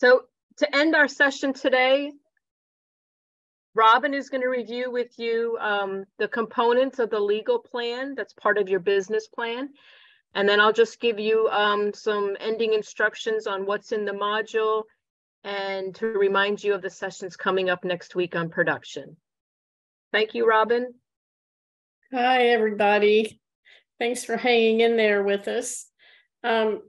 So to end our session today, Robin is going to review with you um, the components of the legal plan that's part of your business plan. And then I'll just give you um, some ending instructions on what's in the module and to remind you of the sessions coming up next week on production. Thank you, Robin. Hi, everybody. Thanks for hanging in there with us. Um,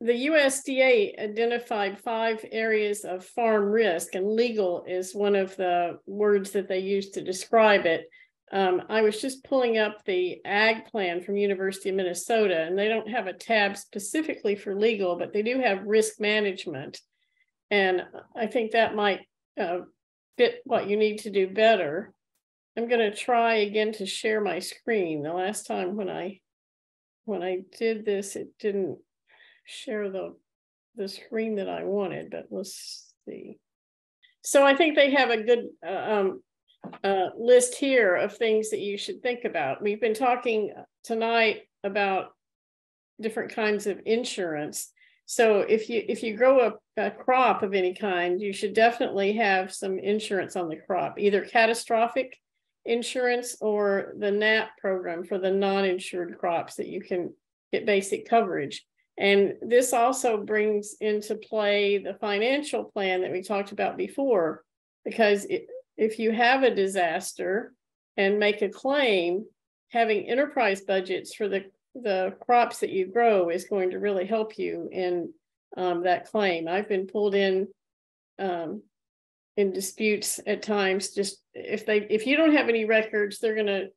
the USDA identified five areas of farm risk, and legal is one of the words that they use to describe it. Um, I was just pulling up the ag plan from University of Minnesota, and they don't have a tab specifically for legal, but they do have risk management. And I think that might uh, fit what you need to do better. I'm going to try again to share my screen. The last time when I when I did this, it didn't share the the screen that I wanted, but let's see. So I think they have a good uh, um, uh, list here of things that you should think about. We've been talking tonight about different kinds of insurance. So if you if you grow a, a crop of any kind, you should definitely have some insurance on the crop, either catastrophic insurance or the NAP program for the non-insured crops that you can get basic coverage. And this also brings into play the financial plan that we talked about before, because if you have a disaster and make a claim, having enterprise budgets for the, the crops that you grow is going to really help you in um, that claim. I've been pulled in um, in disputes at times. Just if they if you don't have any records, they're going to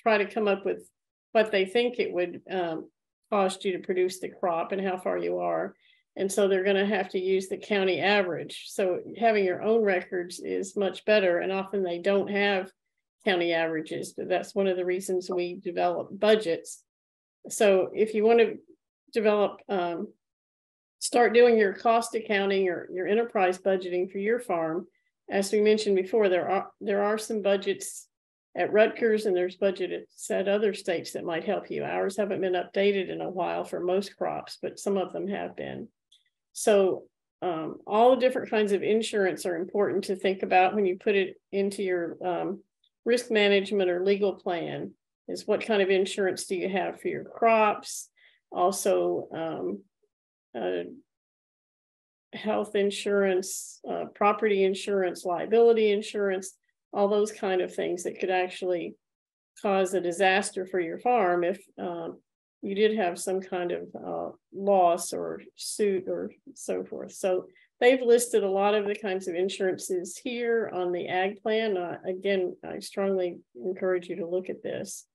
try to come up with what they think it would um, cost you to produce the crop and how far you are. And so they're going to have to use the county average. So having your own records is much better. And often they don't have county averages, but that's one of the reasons we develop budgets. So if you want to develop, um, start doing your cost accounting or your enterprise budgeting for your farm, as we mentioned before, there are there are some budgets at Rutgers and there's budgeted at other states that might help you. Ours haven't been updated in a while for most crops, but some of them have been. So um, all the different kinds of insurance are important to think about when you put it into your um, risk management or legal plan is what kind of insurance do you have for your crops? Also, um, uh, health insurance, uh, property insurance, liability insurance, all those kind of things that could actually cause a disaster for your farm if um, you did have some kind of uh, loss or suit or so forth. So they've listed a lot of the kinds of insurances here on the ag plan. Uh, again, I strongly encourage you to look at this.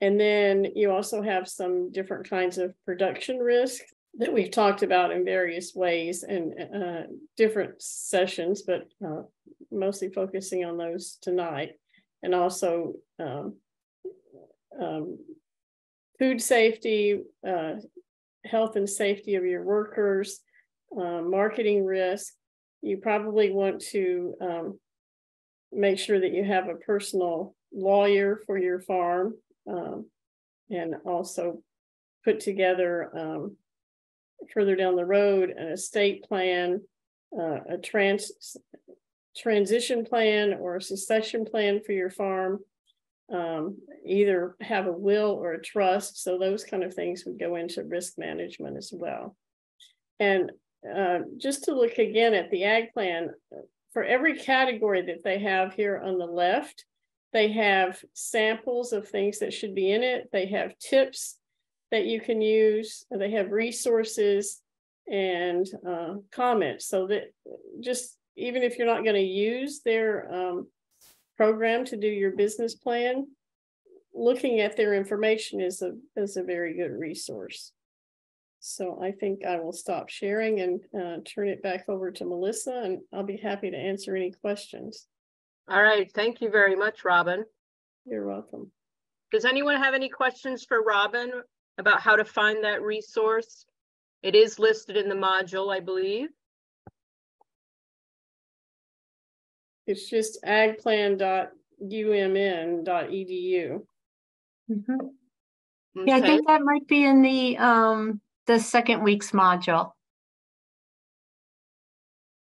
And then you also have some different kinds of production risk that we've talked about in various ways and uh, different sessions, but uh, mostly focusing on those tonight. And also um, um, food safety, uh, health and safety of your workers, uh, marketing risk. You probably want to um, make sure that you have a personal lawyer for your farm um, and also put together um, further down the road an estate plan, uh, a trans transition plan or a succession plan for your farm um, either have a will or a trust. So those kind of things would go into risk management as well. And uh, just to look again at the ag plan, for every category that they have here on the left, they have samples of things that should be in it. They have tips that you can use. They have resources and uh, comments so that just even if you're not going to use their um, program to do your business plan, looking at their information is a is a very good resource. So I think I will stop sharing and uh, turn it back over to Melissa, and I'll be happy to answer any questions. All right, thank you very much, Robin. You're welcome. Does anyone have any questions for Robin about how to find that resource? It is listed in the module, I believe. It's just agplan.umn.edu. Mm -hmm. okay. Yeah, I think that might be in the um the second week's module.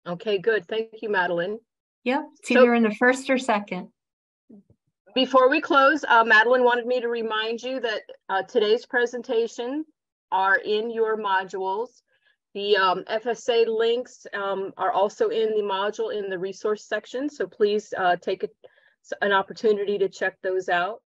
Okay, good. Thank you, Madeline. Yep, it's So- either in the first or second. Before we close, uh, Madeline wanted me to remind you that uh, today's presentation are in your modules. The um, FSA links um, are also in the module in the resource section, so please uh, take a- an opportunity to check those out.